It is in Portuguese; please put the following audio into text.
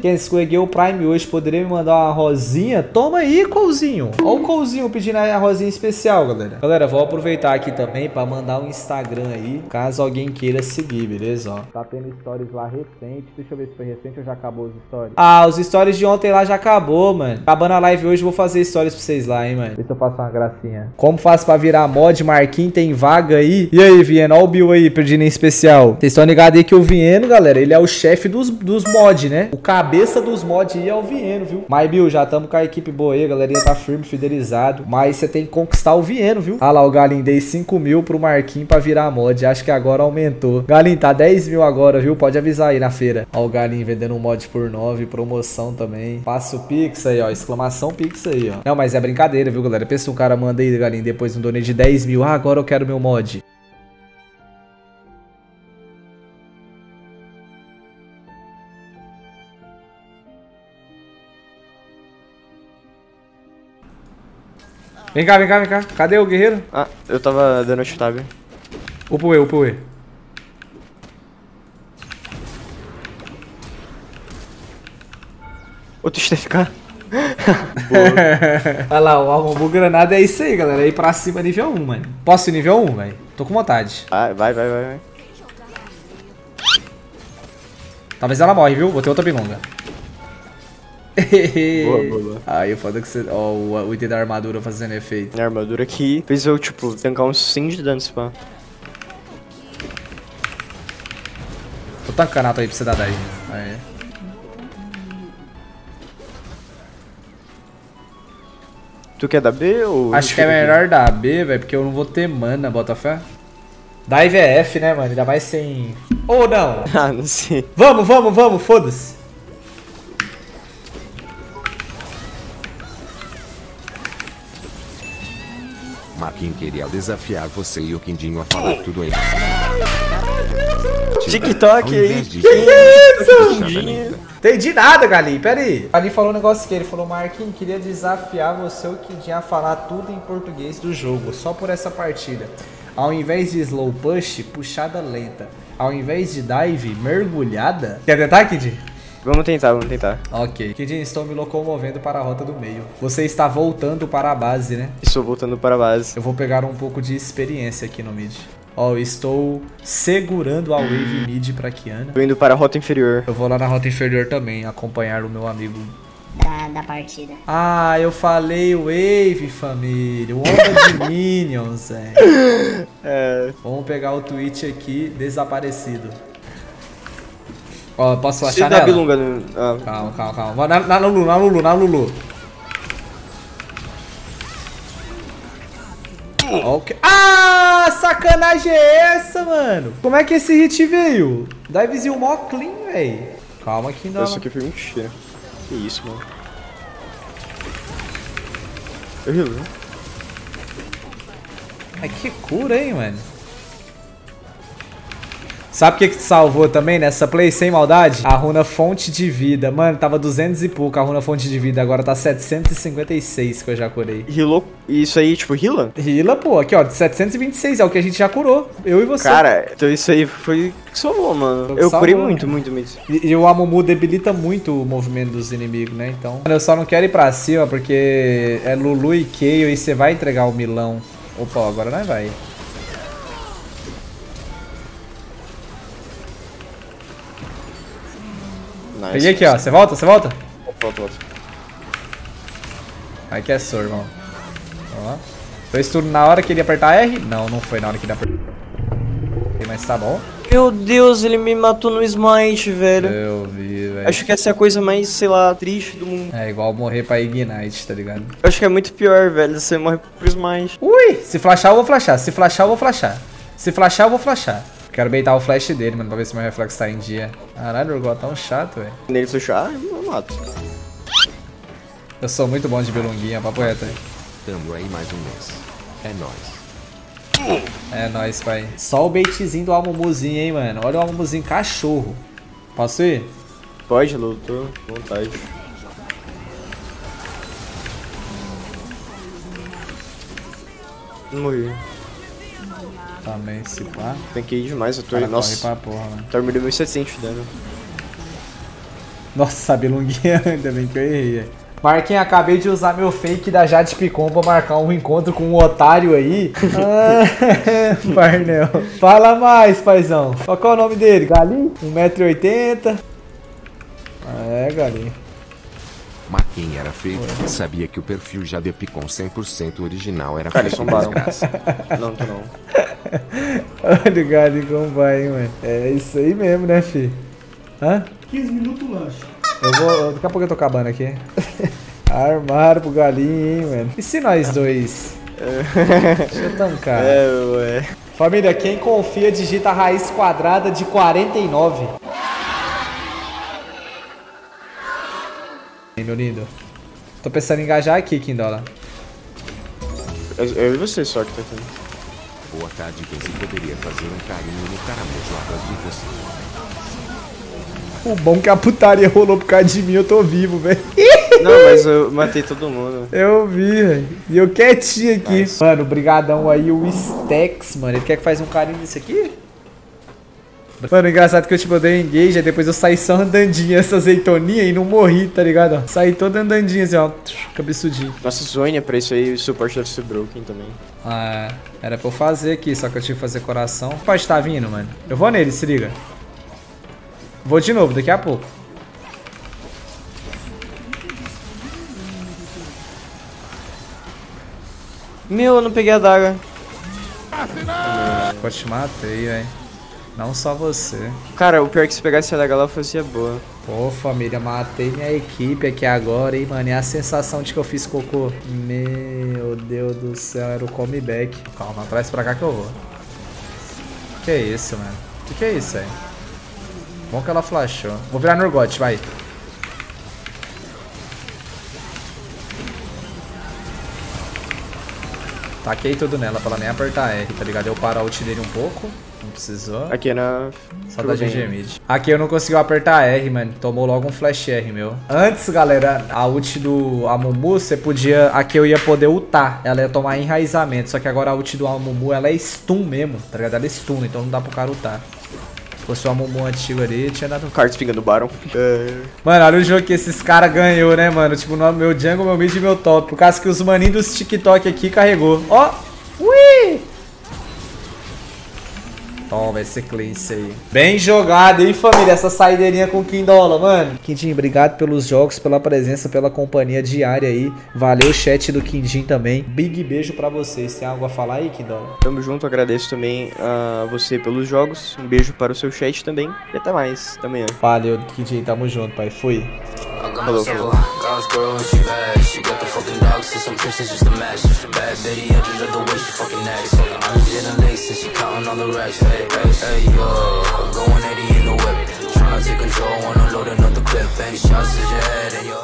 Quem escorreguei o Prime hoje poderia me mandar uma rosinha? Toma aí, Couzinho. Ó o Couzinho pedindo a rosinha especial, galera. Galera, vou aproveitar aqui também pra mandar um Instagram aí, caso alguém queira seguir, beleza? Ó, tá tendo stories lá recente. Deixa eu ver se foi recente ou já acabou os stories. Ah, os stories de ontem lá já acabou, mano. Acabando a live hoje, vou fazer stories pra vocês lá, hein, mano. Se eu faço uma gracinha. Como faço pra virar mod? Marquinhos tem vaga aí. E aí, Vieno? Ó o Bill aí, pedindo em especial. Vocês estão ligados aí que o Vieno, galera, ele é o chefe dos, dos mods, né? O cabeça dos mods aí é o Vieno, viu? Mas, Bill, já estamos com a equipe boa aí, a galerinha tá firme, fidelizado. Mas você tem que conquistar o Vieno, viu? Ah lá, o Galinho, dei 5 mil pro Marquinhos pra virar mod. Acho que agora aumentou. Galinho, tá 10 mil agora, viu? Pode avisar aí na feira. Ó, o Galinho vendendo um mod por 9, promoção também. Passa o Pix aí, ó. Exclamação Pix aí, ó. Não, mas é brincadeira, viu, galera? Pensa um cara manda aí, Galinho, depois um donate de 10 mil. Ah, agora eu quero meu mod. Vem cá, vem cá, vem cá. Cadê o guerreiro? Ah, eu tava dando tab. Upa o E, upa o E. Outro STFK. Olha lá, o Almambu Granada é isso aí, galera. Ir pra cima nível 1, mano. Posso ir nível 1, velho? Tô com vontade. Vai, vai, vai, vai. vai. Talvez ela morre, viu? Vou ter outra bilonga. Boa, boa, boa. Aí, foda que você. Ó, o, o item da armadura fazendo efeito. Minha armadura aqui fez eu, tipo, tancar uns 100 de dano, se pá. Tô tancando aí pra você dar daí. Aí. Tu quer dar B ou... Acho que é melhor dar B, velho, porque eu não vou ter mana, bota fé. Dive é F, né, mano? Ainda mais sem. Ou não? ah, não sei. Vamos, vamos, vamos, foda-se. Marquinhos queria desafiar você e o Quindinho a falar tudo errado. TikTok aí. Que isso? Chavaneta. Entendi nada, Galinho. Pera aí. Ali falou um negócio que ele falou, Marquinhos, queria desafiar você o que a falar tudo em português do jogo, só por essa partida. Ao invés de slow push, puxada lenta. Ao invés de dive, mergulhada. Quer tentar, Kid? Vamos tentar, vamos tentar. Ok. Kid, estou me locomovendo para a rota do meio. Você está voltando para a base, né? Estou voltando para a base. Eu vou pegar um pouco de experiência aqui no mid. Ó, eu estou segurando a wave mid pra Kiana. Tô indo para a rota inferior. Eu vou lá na rota inferior também, acompanhar o meu amigo. da, da partida. Ah, eu falei wave, família. Onda de minions, velho. É... Vamos pegar o tweet aqui, desaparecido. Posso Se achar dá nela? bilunga no... Ah, Calma, calma, calma. Na, na Lulu, na Lulu, na Lulu. Ok. Ah, sacanagem é essa, mano? Como é que esse hit veio? Divezinho mó clean, velho. Calma que ainda... Isso aqui foi mentira. Que isso, mano. Eu né? Mas que cura, hein, mano? Sabe o que que salvou também nessa play sem maldade? A runa fonte de vida. Mano, tava 200 e pouco a runa fonte de vida. Agora tá 756 que eu já curei. Healou. Isso aí, tipo, heala? Hila, pô. Aqui, ó. 726 é o que a gente já curou. Eu e você. Cara, então isso aí foi que salvou, mano. Que Eu curei salvou, muito, né? muito, muito. E, e o Amumu debilita muito o movimento dos inimigos, né? Então. Mano, eu só não quero ir pra cima porque é Lulu e Kayle e você vai entregar o Milão. Opa, agora nós vai. Nice. Peguei aqui, ó. Você volta? Você volta? Volta, volta. Aí que é sur, irmão. Ó. Foi isso tudo na hora que ele apertar R? Não, não foi na hora que ele apertou. Mas tá bom. Meu Deus, ele me matou no smite, velho. Eu vi, velho. Acho que essa é a coisa mais, sei lá, triste do mundo. É igual morrer pra Ignite, tá ligado? Eu acho que é muito pior, velho. Você morre pro smite. Ui! Se flashar, eu vou flashar. Se flashar, eu vou flashar. Se flashar, eu vou flashar. Quero beitar o flash dele, mano, pra ver se meu reflexo tá em dia. Caralho, o Urgot tá um chato, velho. Nele fechar, eu mato. Eu sou muito bom de belunguinha, papo reto. aí. Tamo aí mais um mês. É nóis. É nóis, pai. Só o baitzinho do Almumuzinho, hein, mano. Olha o Almumuzinho cachorro. Posso ir? Pode, Lu, tô com vontade. Não morri. Também, se pá. Tem que ir demais, eu tô. Cara, Nossa, pra porra, mano. tô me deu 1.700 de dano. Nossa, Belunguinha, ainda bem que eu errei. Marquinhos, acabei de usar meu fake da Jade Picon pra marcar um encontro com um otário aí. Ah, Parnel. Fala mais, paizão. Qual é o nome dele? Galinho? 1,80m. É, Galinho. Marquinhos era feio sabia que o perfil Jadepicon 100% original era Cara, de desgraça. Não, tô não. Olha o Galinho como vai, hein, mano. É isso aí mesmo, né, fi? Hã? 15 minutos lanche. Eu vou. Daqui a pouco eu tô acabando aqui. Armaram pro galinho, hein, mano. E se nós dois? Deixa eu tancar. É, ué. Família, quem confia digita a raiz quadrada de 49. Meu lindo. Tô pensando em engajar aqui, Kindola. Eu, e você só que tá tendo. Boa tarde, quem se poderia fazer um carinho no caramujo atrás de você. O bom é que a putaria rolou por causa de mim, eu tô vivo, velho. Não, mas eu matei todo mundo. Eu vi, velho. E eu quietinho aqui. Mano, brigadão aí, o Stex, mano. Ele quer que faz um carinho nisso aqui? Mano, engraçado que eu tipo, eu dei engage, aí depois eu saí só andandinho essa azeitoninha e não morri, tá ligado? ó? Saí todo andandinho assim, ó. Cabeçudinho. Nossa, Zônia pra isso aí, o suporte deve ser broken também. Ah, era pra eu fazer aqui, só que eu tive que fazer coração. Pode estar vindo, mano. Eu vou nele, se liga. Vou de novo, daqui a pouco. Meu, eu não peguei a daga. Eu te matei, velho. Não só você. Cara, o pior é que se pegasse a daga lá, fazia boa. Pô, família, matei minha equipe aqui agora, hein, mano. E a sensação de que eu fiz cocô. Meu Deus do céu, era o comeback. Calma, traz pra cá que eu vou. Que isso, mano? Que que é isso, aí? Bom que ela flashou. Vou virar Norgot, vai. Taquei tudo nela pra ela nem apertar R, tá ligado? Eu paro a ult dele um pouco. Não precisou. Aqui na. Só da GG Mid. Aqui eu não consegui apertar R, mano. Tomou logo um flash R, meu. Antes, galera, a ult do Amumu, você podia... Aqui eu ia poder ultar. Ela ia tomar enraizamento. Só que agora a ult do Amumu, ela é stun mesmo, tá ligado? Ela é stun, então não dá pro cara ultar. Se fosse o Amumu antigo ali, tinha dado... Cards pingando Baron. É. Mano, olha o jogo que esses caras ganhou, né, mano? Tipo, no meu jungle, meu mid e meu top. Por causa que os maninhos dos TikTok aqui carregou. Ó! Ui! Toma esse cleanse aí. Bem jogado, hein, família? Essa saideirinha com Kindola, mano. Quindim, obrigado pelos jogos, pela presença, pela companhia diária aí. Valeu, chat do Quindim também. Big beijo pra vocês. Tem algo a falar aí, Kindola? Tamo junto, agradeço também a você pelos jogos. Um beijo para o seu chat também. E até mais. Até amanhã. Valeu, Quindim. Tamo junto, pai. Fui. Hello, hello. God's girl, she bad. She got the fucking dog, since some princess just a match. Just a bad bitty, I just love the way she fucking acts. I'm getting late and she counting on the racks. Hey, hey, hey, yo. Going 80 in the whip. Trying to take control, wanna load another clip. Shots your head and.